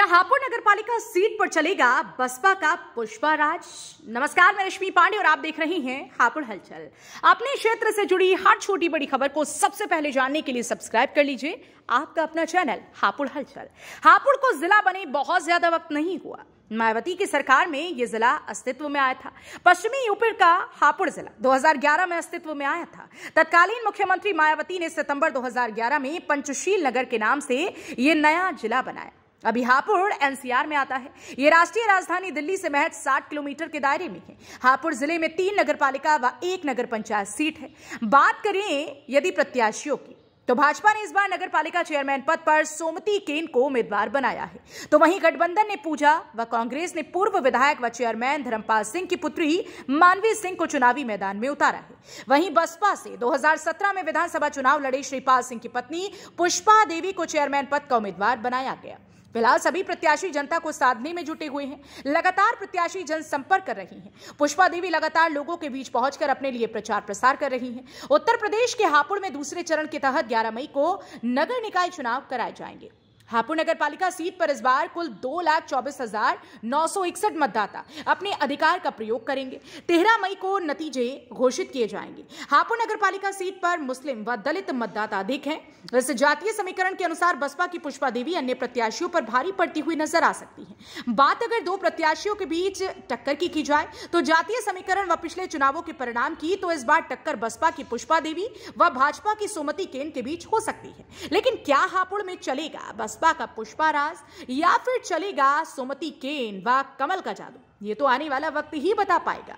क्या हापुड़ नगर पालिका सीट पर चलेगा बसपा का पुष्पा राज नमस्कार, मैं रश्मि पांडे और आप देख रहे हैं हापुड़ हलचल। अपने क्षेत्र से जुड़ी हर छोटी बड़ी खबर को सबसे पहले जानने के लिए सब्सक्राइब कर लीजिए आपका अपना चैनल हापुड़ हलचल। हापुड़ को जिला बने बहुत ज़्यादा वक्त नहीं हुआ। मायावती की सरकार में यह जिला अस्तित्व में आया था। पश्चिमी यूपी का हापुड़ जिला 2011 में अस्तित्व में आया था। तत्कालीन मुख्यमंत्री मायावती ने सितंबर 2011 में पंचशील नगर के नाम से यह नया जिला बनाया। अभी हापुड़ एनसीआर में आता है। ये राष्ट्रीय राजधानी दिल्ली से महज 60 किलोमीटर के दायरे में है। हापुड़ ज़िले में तीन नगर पालिका व एक नगर पंचायत सीट है। बात करें यदि प्रत्याशियों की तो भाजपा ने इस बार नगर पालिका चेयरमैन पद पर सोमती केन को उम्मीदवार बनाया है। तो वहीं गठबंधन ने पूजा व कांग्रेस ने पूर्व विधायक व चेयरमैन धर्मपाल सिंह की पुत्री मानवी सिंह को चुनावी मैदान में उतारा है। वहीं बसपा से 2017 में विधानसभा चुनाव लड़े श्रीपाल सिंह की पत्नी पुष्पा देवी को चेयरमैन पद का उम्मीदवार बनाया गया। फ़िलहाल सभी प्रत्याशी जनता को साधने में जुटे हुए हैं, लगातार प्रत्याशी जनसंपर्क कर रही हैं। पुष्पा देवी लगातार लोगों के बीच पहुंचकर अपने लिए प्रचार प्रसार कर रही हैं। उत्तर प्रदेश के हापुड़ में दूसरे चरण के तहत 11 मई को नगर निकाय चुनाव कराए जाएँगे। हापुड़ नगर पालिका सीट पर इस बार कुल दो लाख चौबीस हज़ार नौ सौ इकसठ मतदाता अपने अधिकार का प्रयोग करेंगे। तेरह मई को नतीजे घोषित किए जाएँगे। हापुड़ नगर पालिका सीट पर मुस्लिम व दलित मतदाता अधिक हैं। इस जातीय समीकरण के अनुसार बसपा की पुष्पा देवी अन्य प्रत्याशियों पर भारी पड़ती हुई नज़र आ सकती है। बात अगर दो प्रत्याशियों के बीच टक्कर की की जाए तो जातीय समीकरण व पिछले चुनावों के परिणाम की तो इस बार टक्कर बसपा की पुष्पा देवी व भाजपा की सुमति केन के बीच हो सकती है। लेकिन क्या हापुड़ में चलेगा बसपा बसपा का पुष्पा राज या फिर चलेगा सुमति केन व कमल का जादू? ये तो आने वाला वक्त ही बता पाएगा।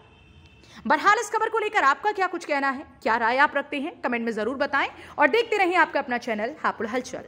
बरहाल इस खबर को लेकर आपका क्या कुछ कहना है? क्या राय आप रखते हैं? कमेंट में ज़रूर बताएँ और देखते रहें आपका अपना चैनल हापुड़ हलचल।